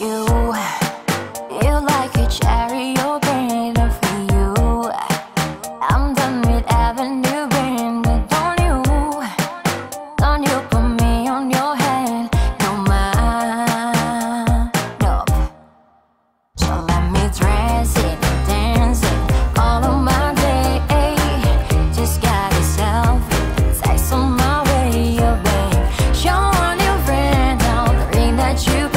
you, you like a cherry, you're better for you. I'm done with avenue, bring you. Don't you put me on your head, no mind. Nope. So let me dress it, dance it, all of my day. Just got a selfie, text on my way. Oh Show on your friend, the ring that you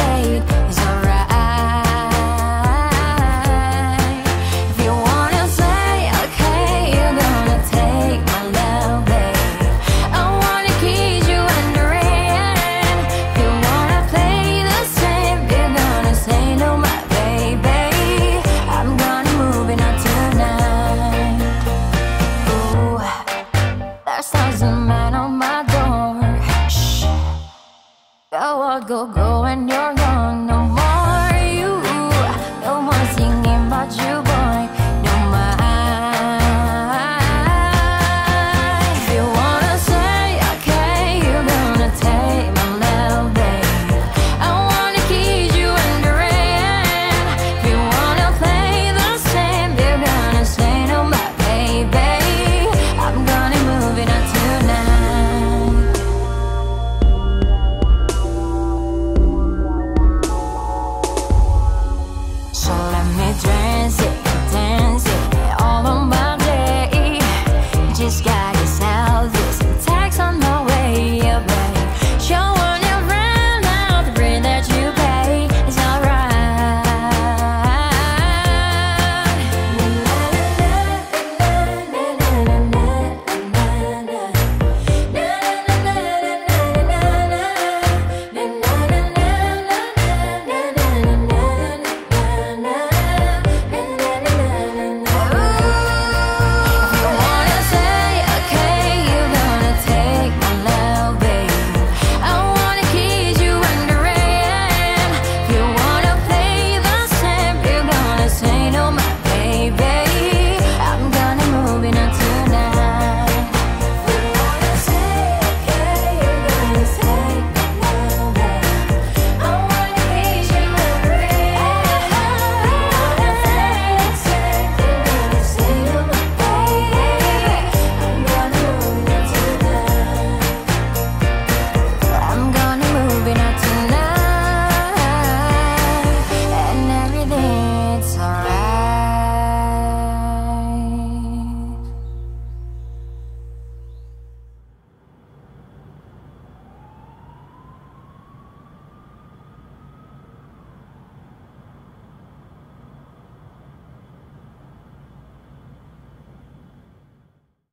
go, go, go, and you're